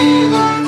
You.